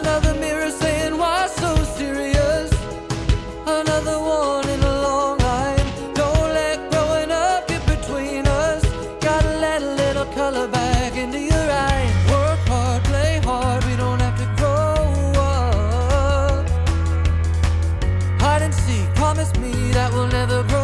Another mirror saying why so serious? Another long Don't let growing up get between us. Gotta let a little color back into your eyes Work hard, play hard, we don't have to grow up. Hide and seek, promise me that we'll never grow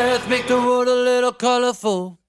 breath, make the world a little colorful.